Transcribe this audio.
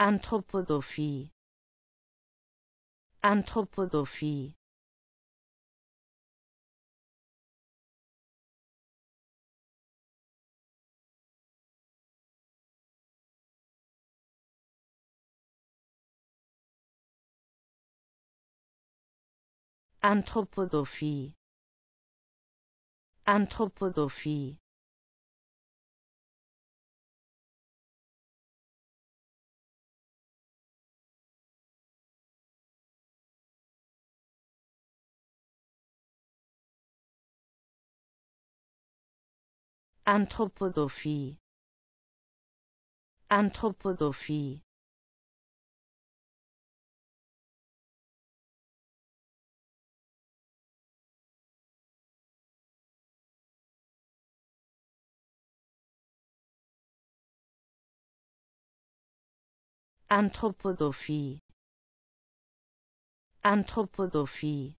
Anthroposophie. Anthroposophie. Anthroposophie. Anthroposophie Anthroposophie. Anthroposophie. Anthroposophie. Anthroposophie